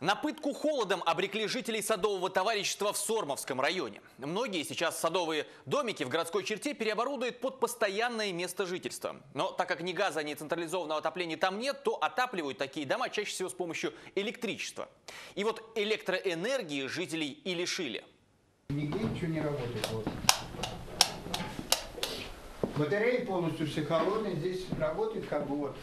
На пытку холодом обрекли жителей садового товарищества в Сормовском районе. Многие сейчас садовые домики в городской черте переоборудуют под постоянное место жительства. Но так как ни газа, ни централизованного отопления там нет, то отапливают такие дома чаще всего с помощью электричества. И вот электроэнергии жителей и лишили. Нигде ничего не работает. Вот. Батареи полностью все холодные, здесь работает как бы вот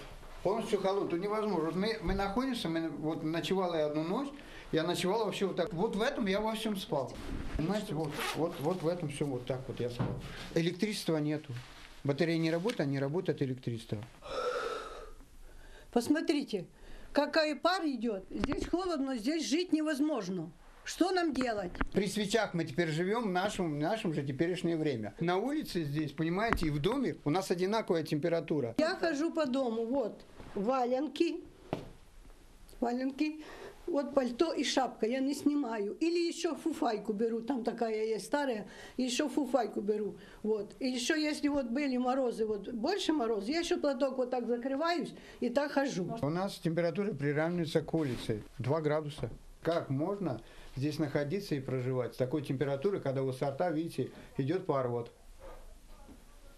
полностью холодно. Тут невозможно. Вот мы, мы находимся, мы, вот ночевала я одну ночь, я ночевала вообще вот так. Вот в этом я во всем спал. Понимаете, вот, вот, вот в этом все вот так вот я спал. Электричества нету. Батареи не работают, а не работает электричество. Посмотрите, какая пар идет. Здесь холодно, здесь жить невозможно. Что нам делать? При свечах мы теперь живем в нашем, в нашем же теперешнее время. На улице здесь, понимаете, и в доме у нас одинаковая температура. Я хожу по дому, вот, валенки, валенки, вот пальто и шапка, я не снимаю. Или еще фуфайку беру, там такая есть старая, еще фуфайку беру. Вот. И еще если вот были морозы, вот больше мороз, я еще платок вот так закрываюсь и так хожу. У нас температура приравнивается к улице. 2 градуса. Как можно здесь находиться и проживать с такой температурой, когда у сорта, видите, идет пар вот.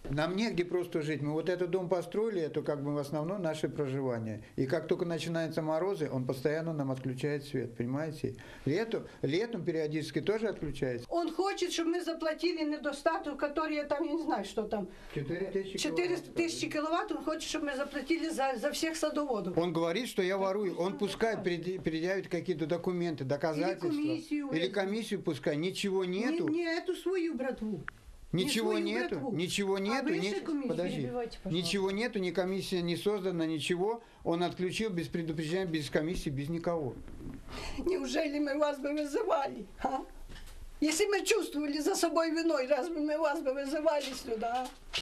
Нам негде просто жить. Мы вот этот дом построили, это как бы в основном наше проживание. И как только начинаются морозы, он постоянно нам отключает свет, понимаете? Летом, летом периодически тоже отключается. Он хочет, чтобы мы заплатили недостаток, который я там, я не знаю, что там, 4 тысячи 400 тысяч киловатт, он хочет, чтобы мы заплатили за, за всех садоводов. Он говорит, что я ворую. Он пускай преди- предъявит какие-то документы, доказательства. комиссию. Или комиссию пускай. Ничего нету. Не, не эту свою братву. Ничего свою нету, ничего А нету, вы ни- подожди, ничего нету, ни комиссия не создана, ничего. Он отключил без предупреждения, без комиссии, без никого. Неужели мы вас бы вызывали? А? Если мы чувствовали за собой виной, разве мы вас бы вызывали сюда? а?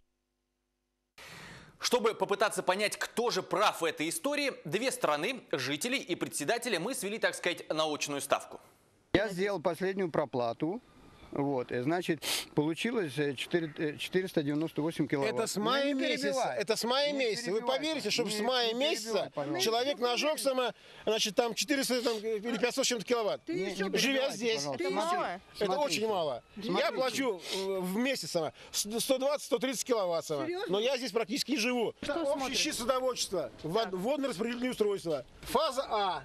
Чтобы попытаться понять, кто же прав в этой истории, две стороны, жителей и председателя, мы свели, так сказать, научную ставку. Я сделал последнюю проплату. Вот, и, значит, получилось э, четыре- э, 498 киловатт. Это с мая не месяца. перебивай. Это с мая Не месяца. Вы поверите, что не- с мая месяца пожалуйста. человек нажег само, значит, там 400 там, или 500 с чем-то киловатт. Ты Не- еще Живя здесь. Ты Смотрите, мало? Это смотрите. очень мало. Я Смотрите. плачу э, в месяц сама 120-130 киловатт сама. Серьезно? Но я здесь практически не живу. Это общий щит садоводчества, вод- водно-распределительное устройство. Фаза А.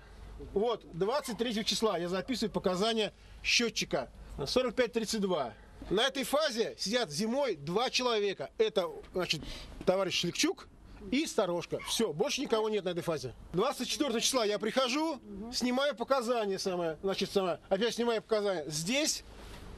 Вот, 23 числа я записываю показания счетчика. 45-32. На этой фазе сидят зимой два человека. Это, значит, товарищ Шликчук и сторожка. Все, больше никого нет на этой фазе. 24 числа я прихожу, снимаю показания самое, значит, самое, опять снимаю показания. Здесь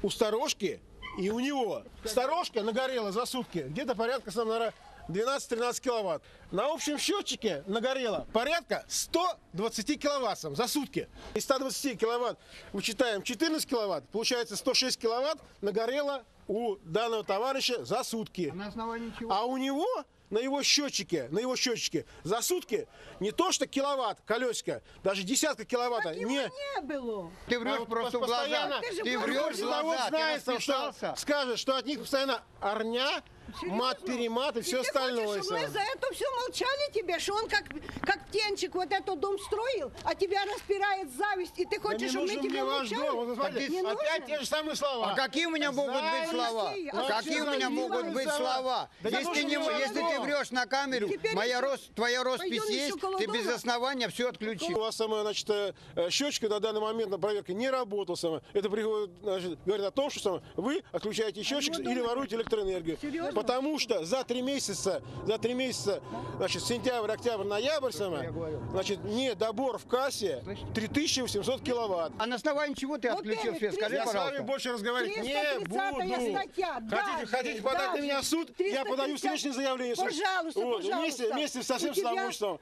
у сторожки и у него. Сторожка нагорела за сутки где-то порядка, сам, наверное, 12-13 киловатт. На общем счетчике нагорело порядка 120 киловатт сам за сутки. Из 120 киловатт вычитаем 14 киловатт, получается 106 киловатт нагорело у данного товарища за сутки. На основании чего? А у него на его счетчике, на его счетчике за сутки не то что киловатт, колесико, даже десятка киловатта. Так не, не было. Ты врешь а просто в постоянно- глаза. Ты Ты врешь в глаза. Ты знает, что расписался. скажет, что от них постоянно орня, мат, перемат и все ты остальное. хочешь, чтобы мы за это все молчали тебе, что он как, как птенчик вот этот дом строил, а тебя распирает зависть, и ты Да хочешь, не чтобы мы тебе ваш молчали? дом. Вот смотрите, Не опять нужен? те же самые слова. А какие у меня могут быть. Слова? А Какие у меня могут быть слова? Если, не, ты дом. Врешь на камеру, Теперь моя еще- рос, твоя роспись есть, ты без основания все У отключил. вас самая, значит, э, э, счетчик на данный момент на проверке не работал. Самое. Это приходит, значит, говорит о том, что самое, вы отключаете счетчик его или воруете электроэнергию. Серьезно? Потому что за три месяца, за три месяца, значит, сентябрь, октябрь, ноябрь, самое, значит, не добор в кассе 3800 киловатт. А на основании чего ты отключил свет? Скажи, Я с вами пожалуйста. больше разговаривать не 330-я буду. статья, Хотите, даже, хотите подать на меня в суд, я подаю 350. встречное заявление. Пожалуйста, вот, Вместе, пожалуйста. вместе со всем тебя- садоводством.